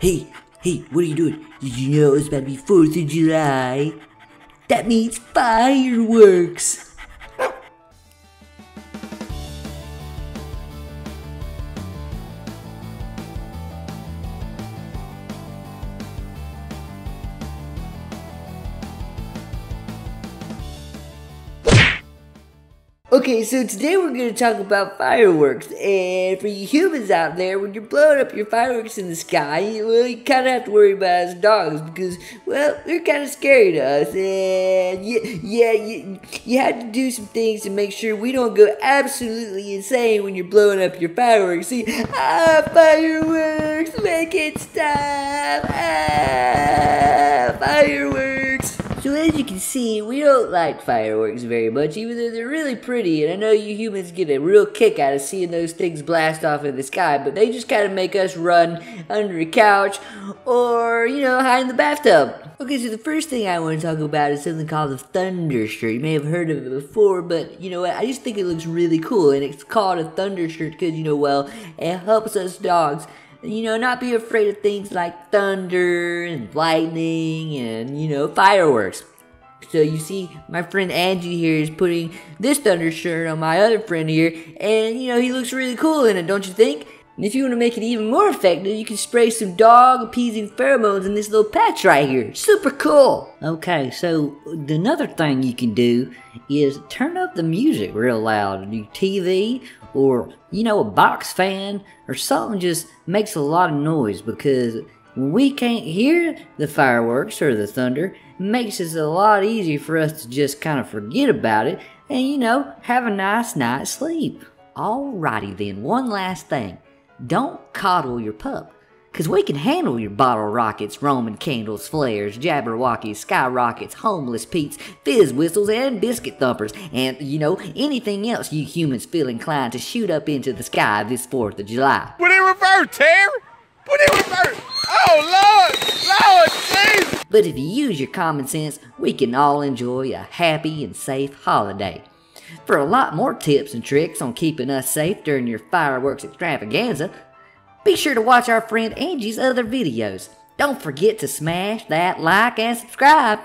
Hey, hey, what are you doing? Did you know it's about to be 4th of July? That means fireworks! Okay, so today we're going to talk about fireworks. And for you humans out there, when you're blowing up your fireworks in the sky, well, you kind of have to worry about us dogs because, well, they're kind of scary to us. And yeah, yeah you, you have to do some things to make sure we don't go absolutely insane when you're blowing up your fireworks. See, ah, fireworks, make it stop. Ah, fireworks. So as you can see, we don't like fireworks very much, even though they're really pretty, and I know you humans get a real kick out of seeing those things blast off in the sky, but they just kind of make us run under a couch or, you know, hide in the bathtub. Okay, so the first thing I want to talk about is something called the Thunder Shirt. You may have heard of it before, but you know what? I just think it looks really cool, and it's called a Thunder Shirt because, you know, well, it helps us dogs you know, not be afraid of things like thunder and lightning and, you know, fireworks. So you see, my friend Angie here is putting this thunder shirt on my other friend here, and you know, he looks really cool in it, don't you think? And if you want to make it even more effective, you can spray some dog appeasing pheromones in this little patch right here. Super cool! Okay, so another thing you can do is turn up the music real loud on TV or, you know, a box fan or something just makes a lot of noise because when we can't hear the fireworks or the thunder, makes it a lot easier for us to just kind of forget about it and, you know, have a nice night's sleep. Alrighty then, one last thing. Don't coddle your pup. Cause we can handle your bottle rockets, Roman candles, flares, jabberwockies, skyrockets, homeless Pete's, fizz whistles, and biscuit thumpers, and, you know, anything else you humans feel inclined to shoot up into the sky this 4th of July. Put it reverse, Terry! Put it reverse! Oh, Lord! Lord, Jesus! But if you use your common sense, we can all enjoy a happy and safe holiday. For a lot more tips and tricks on keeping us safe during your fireworks extravaganza, be sure to watch our friend Angie's other videos. Don't forget to smash that like and subscribe.